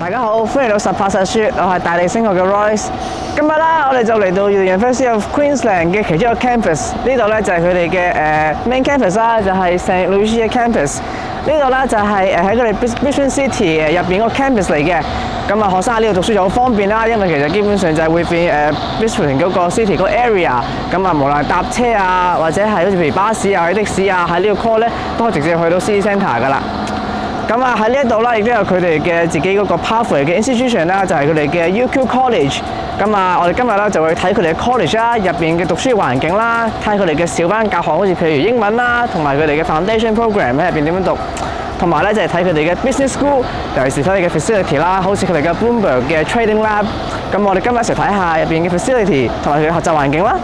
大家好，欢迎到十八實說，我系大理升學嘅 Royce。今日啦，我哋就嚟到 University of Queensland 嘅其中一个 campus，呢度咧就系佢哋嘅诶 main campus 啦，就系 St Lucia campus。呢度咧就係誒喺佢哋 Brisbane City 入边个 campus 嚟嘅。咁啊，學生喺呢度讀書就好方便啦，因為其實基本上就係會變誒 Brisbane 嗰個 city 嗰個 area。咁啊，無論搭車啊，或者係好似譬如巴士啊、的士啊，喺呢個 call 咧都可以直接去到 city centre 噶啦。咁啊喺呢一度啦，亦都有佢哋嘅自己嗰個 pathway 嘅 institution 啦，就係佢哋嘅 UQ College。咁啊，我哋今日咧就會睇佢哋嘅 college 啦，入邊嘅讀書環境啦，睇佢哋嘅小班教學，好似譬如英文啦，同埋佢哋嘅 foundation program 喺入邊點樣讀，同埋咧就係睇佢哋嘅 business school，尤其是睇佢哋嘅 facility 啦，好似佢哋嘅 boomber 嘅 trading lab。咁我哋今日一齊睇下入邊嘅 facility 同埋佢嘅學習環境啦。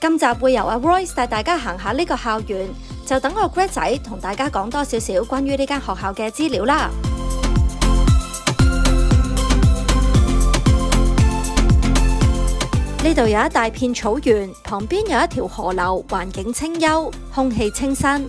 今集會由阿 Royce 帶大家行下呢個校園，就等我 Grad 仔同大家講多少少關於呢間學校嘅資料啦。呢度有一大片草原，旁邊有一條河流，環境清幽，空氣清新。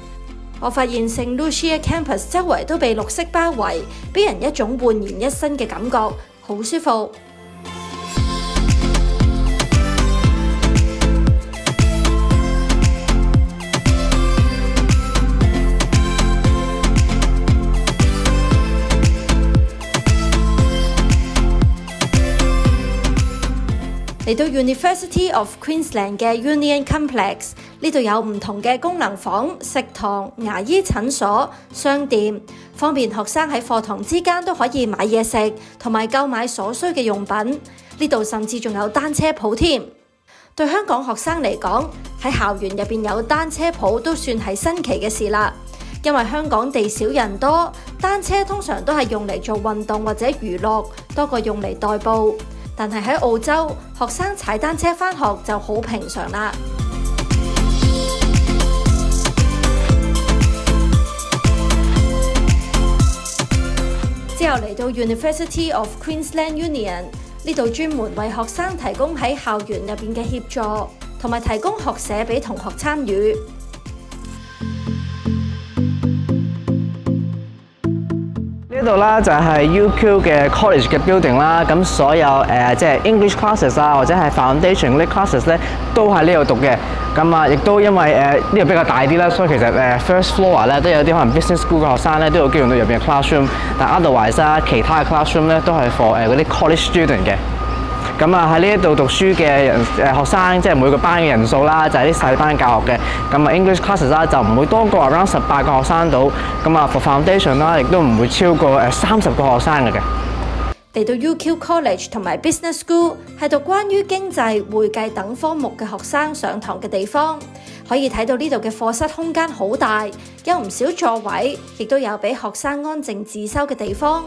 我发现圣 Lucia Campus 周围都被绿色包围，俾人一种焕然一新嘅感觉，好舒服。嚟到 University of Queensland 嘅 Union Complex，呢度有唔同嘅功能房、食堂、牙醫診所、商店，方便學生喺課堂之間都可以買嘢食，同埋購買所需嘅用品。呢度甚至仲有單車鋪添。對香港學生嚟講，喺校園入边有單車鋪都算係新奇嘅事啦。因為香港地少人多，單車通常都係用嚟做運動或者娛樂，多過用嚟代步。但係喺澳洲，學生踩單車返學就好平常啦。之後嚟到 University of Queensland Union，呢度專門為學生提供喺校園入边嘅協助，同埋提供學社俾同學參與。呢度啦就係 UQ 嘅 college 嘅 building 啦，咁所有誒即係 English classes 啊，或者係 foundation 啲 classes 咧，都喺呢度讀嘅。咁啊，亦都因為誒呢度比較大啲啦，所以其實誒 first floor 咧都有啲可能 business school 嘅學生咧都有機會用到入邊嘅 classroom，但 otherwise 啊，其他嘅 classroom 咧都係 for 誒嗰啲 college student 嘅。咁啊喺呢一度讀書嘅人誒學生，即係每個班嘅人數啦，就係啲細班教學嘅。咁啊 English classes 啦，就唔會多過 around 十八個學生到。咁啊 Foundation 啦，亦都唔會超過誒三十個學生嘅。嚟到 UQ College 同埋 Business School 係讀關於經濟、會計等科目嘅學生上堂嘅地方，可以睇到呢度嘅課室空間好大，有唔少座位，亦都有俾學生安靜自修嘅地方。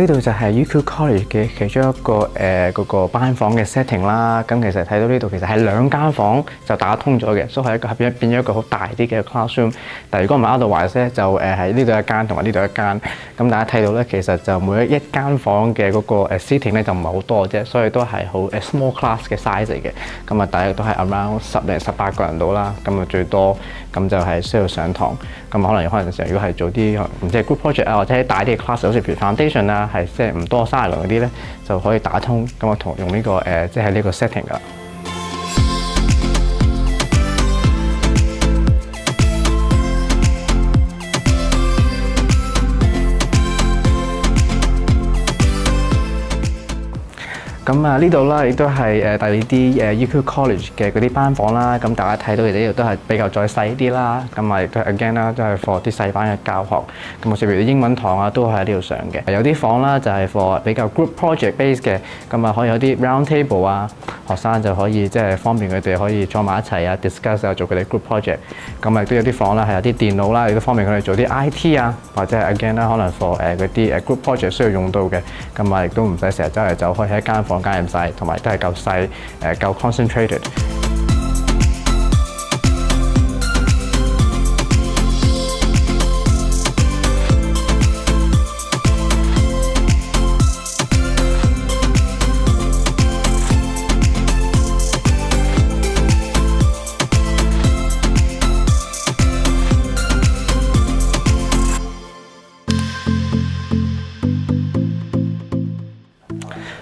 呢度就係 UQ College 嘅其中一個誒嗰、個班房嘅 setting 啦。咁其實睇到呢度其實係兩間房就打通咗嘅，所以係一個變變咗一個好大啲嘅 classroom。但係如果唔係 out 話咧，就誒喺呢度一間同埋呢度一間。咁大家睇到咧，其實就每一間房嘅嗰個 setting 咧就唔係好多啫，所以都係好誒 small class 嘅 size 嚟嘅。咁啊，大約都係 around 十零十八個人到啦。咁啊，最多咁就係需要上堂。咁可能可能時候如果係做啲唔知 group project 啊，或者大啲嘅 class，好似譬如 foundation 啊。係即係唔多三十個嗰啲咧，就可以打通咁啊同用呢、這個誒、即係呢個 setting 噶。咁啊呢度啦，亦都係誒第二啲誒 UQ College 嘅嗰啲班房啦。咁大家睇到嘅呢度都係比較再細啲啦。咁啊亦都 again 啦，都係 for 啲細班嘅教學。咁啊，譬如啲英文堂啊，都係喺呢度上嘅。有啲房啦就係 for 比較 group project base 嘅。咁啊可以有啲 round table 啊，學生就可以即係方便佢哋可以坐埋一齊啊，discuss 啊，做佢哋 group project。咁啊亦都有啲房啦，係有啲電腦啦，亦都方便佢哋做啲 IT 啊，或者係 again 啦，可能 for 誒嗰啲誒 group project 需要用到嘅。咁啊亦都唔使成日走嚟走去喺間房間入晒，同埋都係夠細誒夠 concentrated。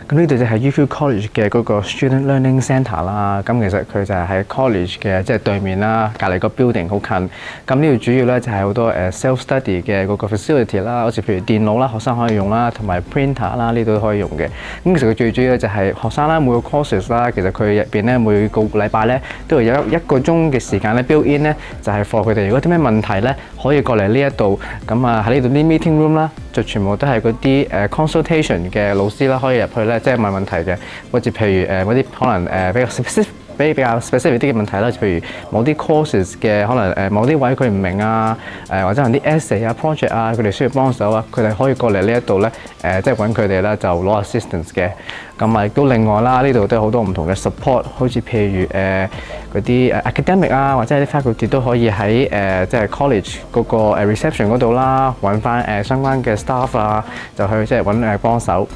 咁呢度就係 UQ College 嘅嗰個 Student Learning c e n t e r 啦。咁其實佢就係喺 College 嘅即係對面啦，隔離個 building 好近。咁呢度主要咧就係好多誒 self study 嘅嗰個 facility 啦，好似譬如電腦啦，學生可以用啦，同埋 printer 啦，呢度都可以用嘅。咁其實佢最主要就係學生啦，每個 courses 啦，其實佢入邊咧每個禮拜咧都有一一個鐘嘅時間咧 build in 咧，就係 for 佢哋。如果啲咩問題咧，可以過嚟呢一度。咁啊喺呢度啲 meeting room 啦，就全部都係嗰啲誒 consultation 嘅老師啦，可以入去咧。即係問問題嘅，或者譬如誒嗰啲可能誒比較 specific、比比較 specific 啲嘅問題啦，譬如某啲 courses 嘅可能誒某啲位佢唔明啊，誒或者係啲 essay 啊、project 啊，佢哋需要幫手啊，佢哋可以過嚟呢一度咧，誒即係揾佢哋咧就攞 assistance 嘅。咁啊亦都另外啦，呢度都有好多唔同嘅 support，好似譬如誒嗰啲 academic 啊，或者係啲 faculty 都可以喺誒即係 college 嗰個誒 reception 嗰度啦，揾翻誒相關嘅 staff 啊，就去即係揾誒幫手。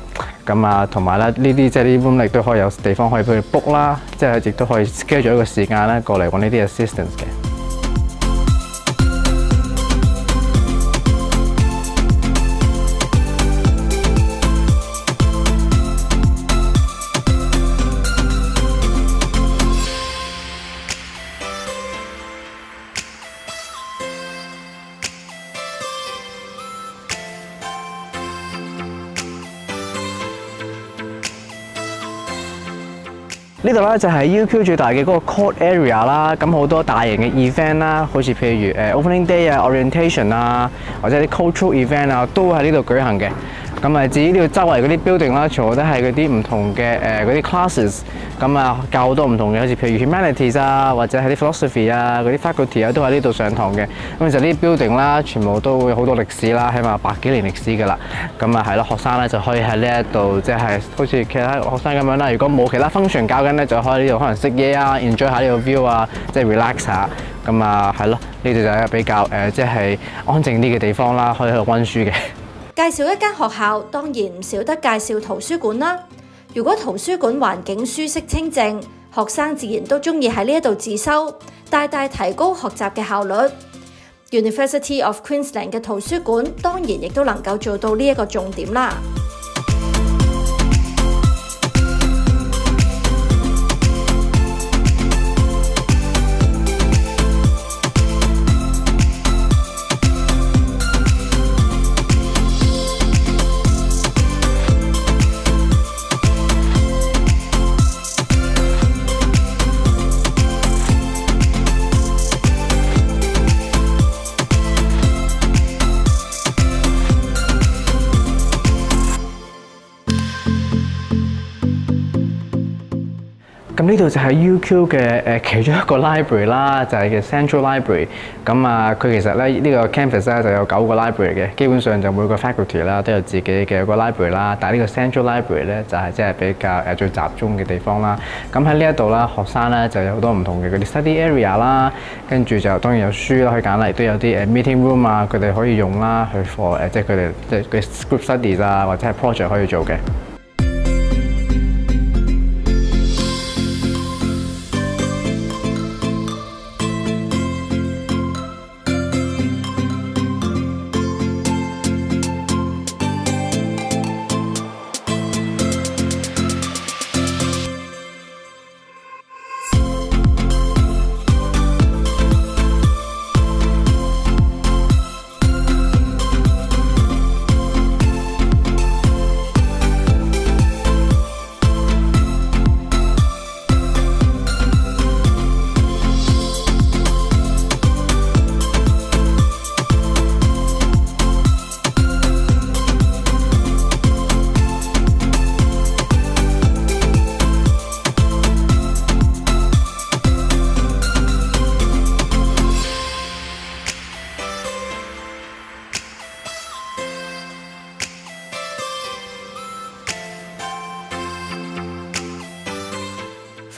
咁啊，同埋咧呢啲即係啲 room 亦都可以有地方可以俾佢 book 啦，即係亦都可以 schedule 一個時間咧過嚟揾呢啲 assistance 嘅。呢度咧就係 UQ 最大嘅嗰個 court area 啦，咁好多大型嘅 event 啦，好似譬如誒 opening day 啊、orientation 啊，或者啲 cultural event 啊，都喺呢度舉行嘅。咁啊，至於呢度周圍嗰啲 building 啦，全部都係嗰啲唔同嘅誒嗰啲 classes，咁啊教好多唔同嘅，好似譬如 humanities 啊，或者係啲 philosophy 啊，嗰啲 faculty 啊，都喺呢度上堂嘅。咁就呢啲 building 啦，全部都會好多歷史啦，起碼百幾年歷史㗎啦。咁啊係咯，學生咧就可以喺呢一度，即係好似其他學生咁樣啦。如果冇其他 function 搞緊咧，就可以呢度可能食嘢啊，enjoy 下呢個 view 啊，即係 relax 下。咁啊係咯，呢度就係比較誒即係安靜啲嘅地方啦，可以喺度溫書嘅。介绍一间学校，当然唔少得介绍图书馆啦。如果图书馆环境舒适清静，学生自然都中意喺呢一度自修，大大提高学习嘅效率。University of Queensland 嘅图书馆当然亦都能够做到呢一个重点啦。度就係 UQ 嘅誒其中一個 library 啦，就係嘅 Central Library。咁啊，佢其實咧呢個 campus 咧就有九個 library 嘅，基本上就每個 faculty 啦都有自己嘅一個 library 啦。但係呢個 Central Library 咧就係即係比較誒最集中嘅地方啦。咁喺呢一度啦，學生咧就有好多唔同嘅嗰啲 study area 啦，跟住就當然有書啦可以揀啦，亦都有啲誒 meeting room 啊，佢哋可以用啦去 for 誒即係佢哋即係嘅 group studies 啊，或者係 project 可以做嘅。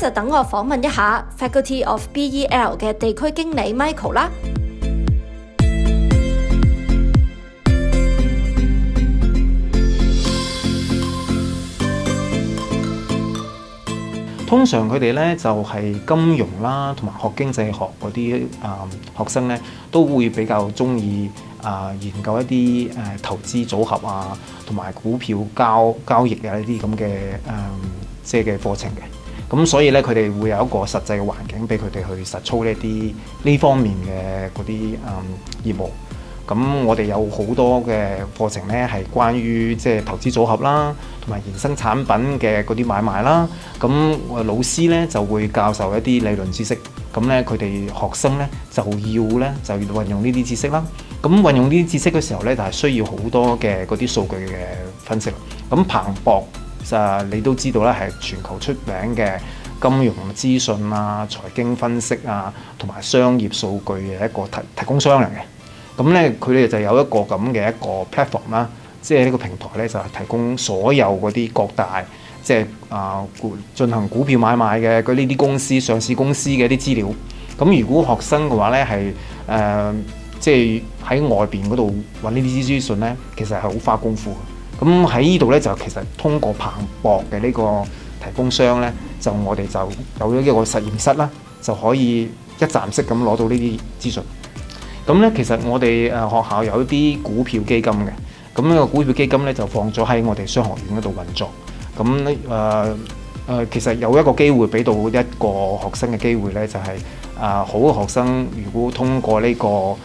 就等我訪問一下 Faculty of BEL 嘅地區經理 Michael 啦。通常佢哋咧就係金融啦，同埋學經濟學嗰啲啊學生咧，都會比較中意啊研究一啲誒投資組合啊，同埋股票交交易啊呢啲咁嘅誒即係嘅課程嘅。咁所以咧，佢哋會有一個實際嘅環境俾佢哋去實操呢啲呢方面嘅嗰啲誒業務。咁我哋有好多嘅課程咧，係關於即係投資組合啦，同埋衍生產品嘅嗰啲買賣啦。咁老師咧就會教授一啲理論知識。咁咧佢哋學生咧就要咧就要運用呢啲知識啦。咁運用呢啲知識嘅時候咧，就係需要好多嘅嗰啲數據嘅分析。咁彭博就你都知道啦，係全球出名嘅金融資訊啊、財經分析啊，同埋商業數據嘅一個提提供商嚟嘅。咁咧，佢哋就有一個咁嘅一個 platform 啦，即係呢個平台咧，就係提供所有嗰啲各大即係啊進行股票買賣嘅佢呢啲公司、上市公司嘅一啲資料。咁如果學生嘅話咧，係誒即係喺外邊嗰度揾呢啲資訊咧，其實係好花功夫。咁喺呢度咧，就其實通過彭博嘅呢個提供商咧，就我哋就有咗一個實驗室啦，就可以一站式咁攞到呢啲資訊。咁咧，其實我哋誒學校有一啲股票基金嘅，咁呢個股票基金咧就放咗喺我哋商學院嗰度運作。咁咧誒誒，其實有一個機會俾到一個學生嘅機會咧，就係、啊、好嘅學生，如果通過呢、個誒、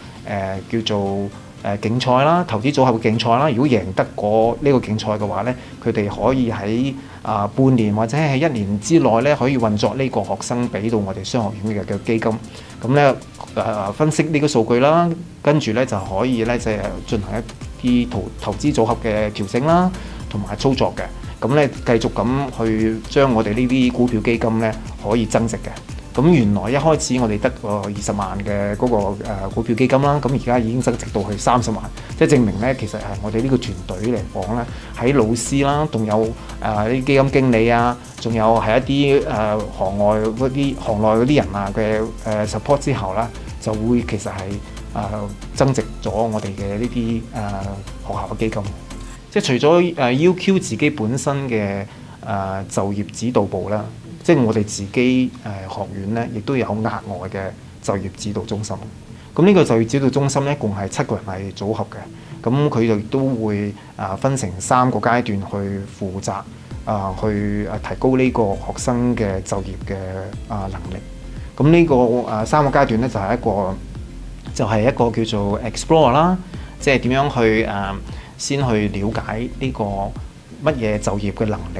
叫做誒競賽啦，投資組合嘅競賽啦，如果贏得過呢個競賽嘅話咧，佢哋可以喺啊、半年或者係一年之內咧，可以運作呢個學生俾到我哋商學院嘅嘅基金。咁咧誒分析呢個數據啦，跟住咧就可以咧就係進行一啲投投資組合嘅調整啦，同埋操作嘅。咁咧繼續咁去將我哋呢啲股票基金咧可以增值嘅。咁原來一開始我哋得個二十萬嘅嗰個股票基金啦，咁而家已經增值到去三十萬，即係證明咧其實係我哋呢個團隊嚟講咧，喺老師啦，仲有誒啲基金經理啊，仲有係一啲誒行外嗰啲行內嗰啲人啊嘅誒 support 之後啦，就會其實係誒增值咗我哋嘅呢啲誒學校嘅基金。即係除咗誒 UQ 自己本身嘅誒就業指導部啦。即係我哋自己誒學院咧，亦都有額外嘅就業指導中心。咁呢個就業指導中心咧，共係七個人係組合嘅。咁佢哋都會啊分成三個階段去負責啊，去啊提高呢個學生嘅就業嘅啊能力。咁呢個啊三個階段咧，就係一個就係一個叫做 Explore 啦，即係點樣去誒、先去了解呢個乜嘢就業嘅能力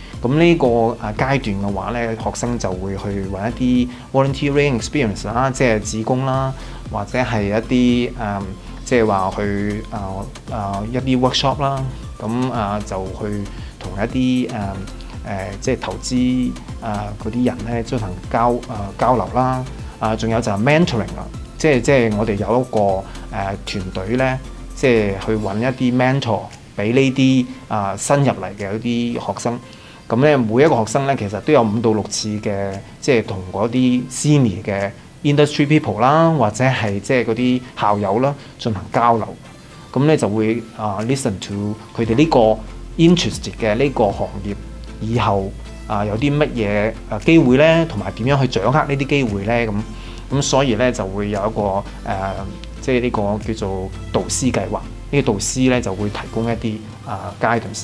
咁呢個誒階段嘅話咧，學生就會去揾一啲 volunteering experience 啦，即係義工啦，或者係一啲誒、呃，即係話去誒誒、呃呃、一啲 workshop 啦。咁啊、就去同一啲誒誒即係投資啊嗰啲人咧進行交誒、呃、交流啦。啊、仲有就係 mentoring 啦，即係即係我哋有一個誒、呃、團隊咧，即係去揾一啲 mentor 俾呢啲啊新入嚟嘅一啲學生。咁咧，每一個學生咧，其實都有五到六次嘅，即係同嗰啲 senior 嘅 industry people 啦，或者係即係嗰啲校友啦，進行交流。咁咧就會啊、listen to 佢哋呢個 interested 嘅呢個行業以後啊、有啲乜嘢啊機會咧，同埋點樣去掌握呢啲機會咧？咁咁所以咧就會有一個誒，即係呢個叫做導師計劃。呢、個導師咧就會提供一啲啊、guidance。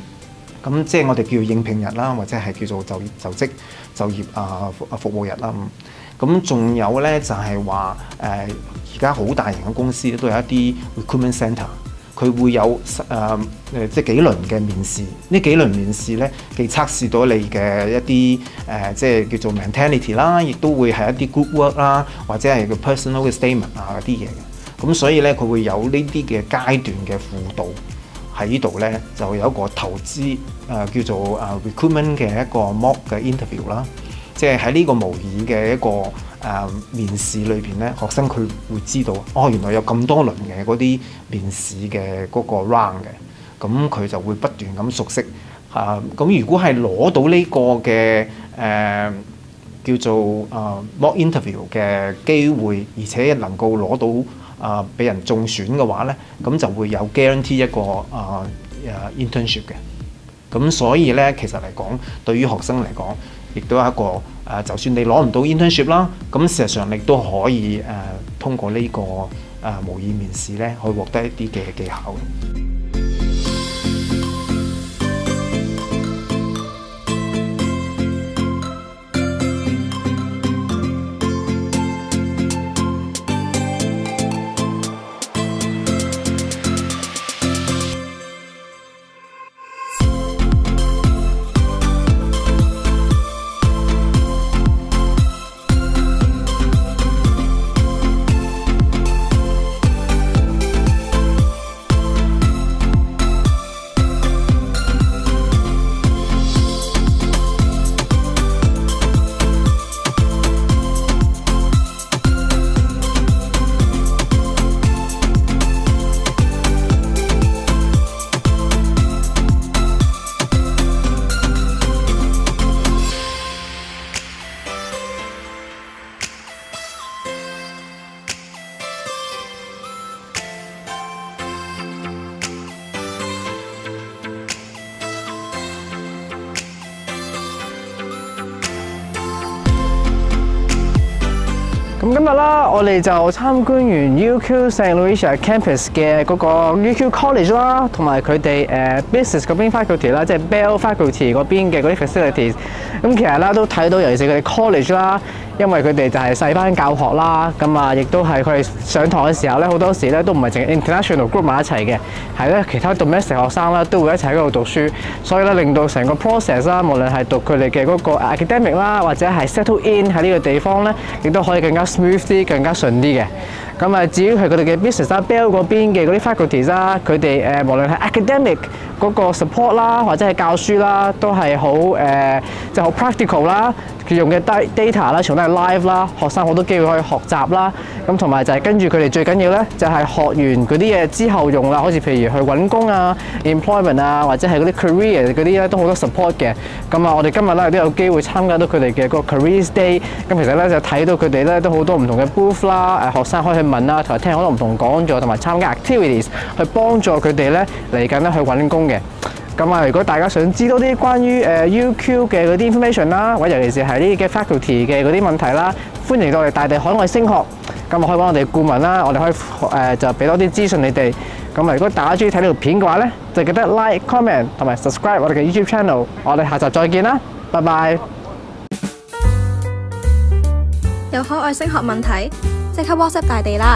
咁即係我哋叫應聘日啦，或者係叫做就業就職就業啊服服務日啦。咁仲有咧就係話誒，而家好大型嘅公司都有一啲 recruitment centre，佢會有誒誒、即係幾輪嘅面試。呢幾輪面試咧，既測試到你嘅一啲誒、即係叫做 mentality 啦，亦都會係一啲 good work 啦，或者係個 personal 嘅 statement 啊嗰啲嘢嘅。咁所以咧，佢會有呢啲嘅階段嘅輔導。喺呢度咧就有一個投資誒、叫做誒 recruitment 嘅一個 mock 嘅 interview 啦，即係喺呢個模擬嘅一個誒、面試裏邊咧，學生佢會知道哦，原來有咁多輪嘅嗰啲面試嘅嗰個 round 嘅，咁佢就會不斷咁熟悉啊。咁如果係攞到呢個嘅誒、叫做誒、mock interview 嘅機會，而且能夠攞到。啊！俾人中選嘅話咧，咁就會有 guarantee 一個啊誒 internship 嘅。咁所以咧，其實嚟講，對於學生嚟講，亦都有一個誒、就算你攞唔到 internship 啦，咁事實上你都可以誒、通過呢、個誒、模擬面試咧，去獲得一啲嘅技巧。我哋就參觀完 UQ St. Lucia Campus 嘅嗰個 UQ College 啦，同埋佢哋誒 Business 嗰邊 Faculty 啦，即係 Bell Faculty 嗰邊嘅嗰啲 facilities。咁其實啦，都睇到尤其是佢哋 College 啦。因為佢哋就係細班教學啦，咁啊，亦都係佢哋上堂嘅時候咧，好多時咧都唔係淨係 international group 埋一齊嘅，係咧其他 domestic 學生啦都會一齊喺度讀書，所以咧令到成個 process 啦，無論係讀佢哋嘅嗰個 academic 啦，或者係 settle in 喺呢個地方咧，亦都可以更加 smooth 啲，更加順啲嘅。咁啊，至於係佢哋嘅 business 啊、Bell 嗰邊嘅嗰啲 faculties 啦，佢哋誒無論係 academic 嗰個 support 啦，或者係教書啦，都係好誒，即係好 practical 啦。佢用嘅 data 啦，全部都係 live 啦，學生好多機會可以學習啦。咁同埋就係跟住佢哋最緊要咧，就係學完嗰啲嘢之後用啦，好似譬如去揾工啊、employment 啊，或者係嗰啲 career 嗰啲咧，都好多 support 嘅。咁啊，我哋今日咧都有機會參加到佢哋嘅個 Career day。咁其實咧就睇到佢哋咧都好多唔同嘅 booth 啦，誒學生可以去問啦，同埋聽好多唔同講座，同埋參加 activities 去幫助佢哋咧嚟緊咧去揾工嘅。咁啊，如果大家想知道啲關於誒 UQ 嘅嗰啲 information 啦，或者尤其是係呢啲嘅 faculty 嘅嗰啲問題啦，歡迎到我哋大地海外升學，咁啊可以揾我哋顧問啦，我哋可以誒就俾多啲資訊你哋。咁啊，如果大家中意睇呢條片嘅話咧，就記得 like、comment 同埋 subscribe 我哋嘅 YouTube channel。我哋下集再見啦，拜拜。有海外升學問題， จะเข้าบอลสไตล์เดย์ละ